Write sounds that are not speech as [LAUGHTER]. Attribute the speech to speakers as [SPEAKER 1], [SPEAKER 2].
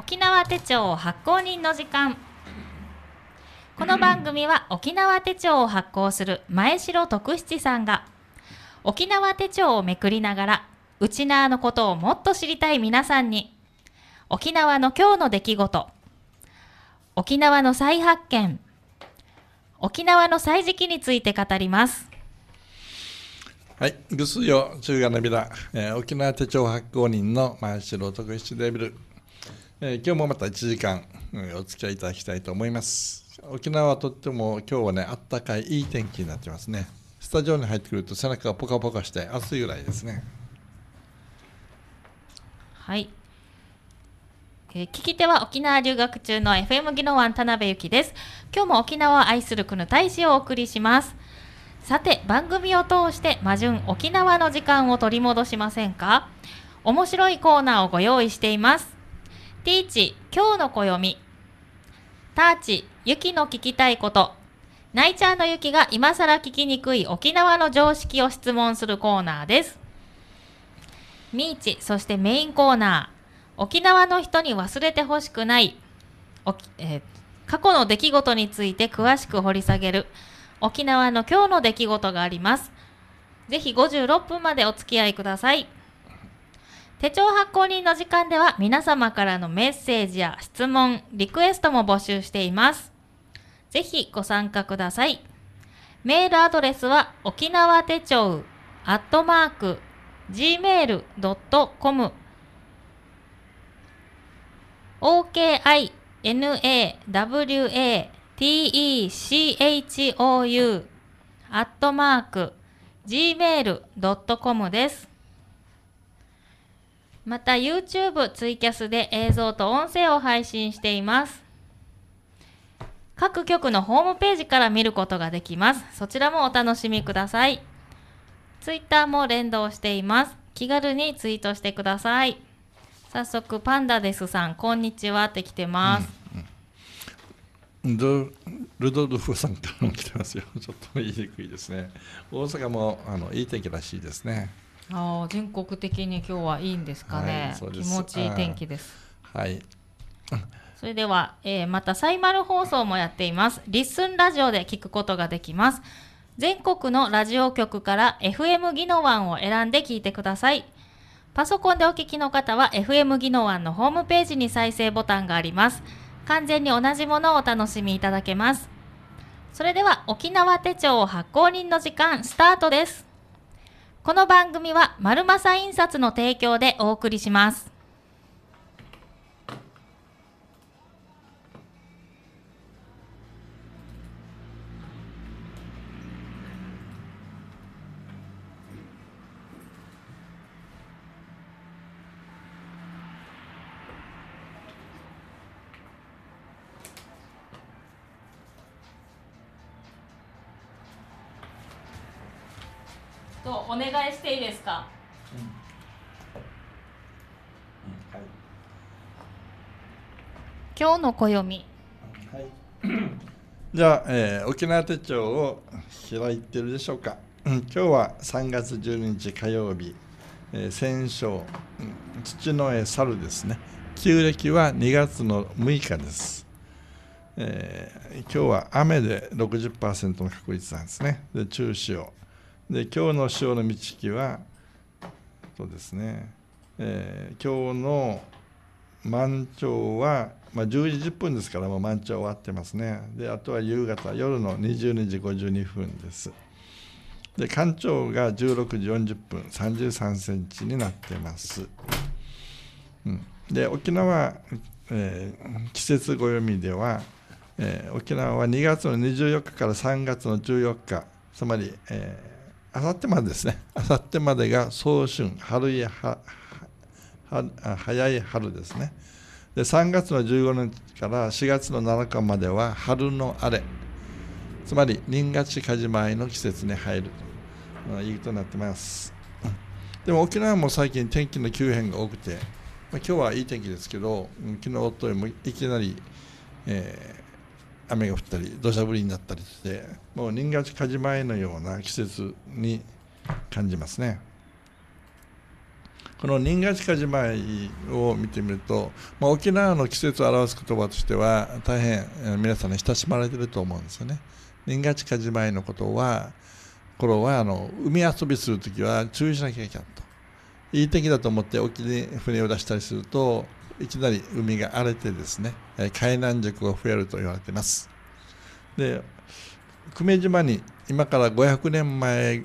[SPEAKER 1] 沖縄手帳発行人の時間。この番組は沖縄手帳を発行する前城徳七さんが沖縄手帳をめくりながら内縄のことをもっと知りたい皆さんに沖縄の今日の出来事沖縄の再発見沖縄の歳時期について語ります。
[SPEAKER 2] はい、ぐすよ中華のビラ、えー、沖縄手帳発行人の前城徳七デビル、えー、今日もまた1時間、うん、お付き合いいただきたいと思います。沖縄はとっても今日はねあったかいいい天気になってますね。スタジオに入ってくると背中がポカポカして暑いぐらいですね。
[SPEAKER 1] はい。えー、聞き手は沖縄留学中の FM 技能湾田辺由紀です。今日も沖縄を愛する国大使をお送りします。さて番組を通して魔順沖縄の時間を取り戻しませんか？面白いコーナーをご用意しています。ティーチ今日の暦ターチユキの聞きたいことナイチャーのユキが今更聞きにくい沖縄の常識を質問するコーナーですミーチそしてメインコーナー沖縄の人に忘れてほしくないえー、過去の出来事について詳しく掘り下げる沖縄の今日の出来事があります。ぜひ56分までお付き合いください。手帳発行人の時間では皆様からのメッセージや質問、リクエストも募集しています。ぜひご参加ください。メールアドレスは沖縄手帳アットマーク gmail.com okinawa techou アットマーク gmail.com です。また YouTube ツイキャスで映像と音声を配信しています。各局のホームページから見ることができます。そちらもお楽しみください。Twitter も連動しています。気軽にツイートしてください。早速パンダですさん、こんにちはって来てます。うんうん
[SPEAKER 2] ルドルフさんからも来てますよ。ちょっと言いにくいですね。大阪もあのいい天気らしいですね。
[SPEAKER 1] ああ、全国的に今日はいいんですかね。はい、気持ちいい天気です。
[SPEAKER 2] はい。[LAUGHS] [LAUGHS]
[SPEAKER 1] それでは、えー、またサイマル放送もやっています。リッスンラジオで聞くことができます。全国のラジオ局から FM ギノワンを選んで聞いてください。パソコンでお聞きの方は FM ギノワンのホームページに再生ボタンがあります。完全に同じものをお楽しみいただけます。それでは沖縄手帳発行人の時間スタートです。この番組は丸正印刷の提供でお送りします。とお願いしていいですか、うん。はい、今日の暦、はい、
[SPEAKER 2] じゃあ、えー、沖縄手帳を開いてるでしょうか、うん、今日は3月12日火曜日、えー、戦勝、うん、父の絵猿ですね。旧暦は2月の6日です、えー、今日は雨で60%の確率なんですね。で中潮で今日の潮の満ち引きはそうですね、えー、今日の満潮は、まあ、10時10分ですからもう満潮終わってますね。であとは夕方夜の22時52分です。で干潮が16時40分33センチになってます、うん、で沖縄、えー、季節暦では、えー、沖縄は2月の24日から3月の14日つまり、えーあさってまでですね、あさってまでが早春、春やはは早い春ですね。で3月の15日から4月の7日までは春の荒れ、つまり人月かじまいの季節に入ると。いうことになってます。でも沖縄も最近天気の急変が多くて、まあ、今日はいい天気ですけど、昨日、おとといもいきなり、え雨が降ったり土砂降りになったりしてもう人月かじまえのような季節に感じますねこの新賀近島を見てみると、まあ、沖縄の季節を表す言葉としては大変皆さんに親しまれてると思うんですよね。新賀近島のことは頃はあの海遊びする時は注意しなきゃいけないといい天気だと思って沖に船を出したりするといきなり海が荒れてですね海難塾が増えると言われています。で久米島に今から500年前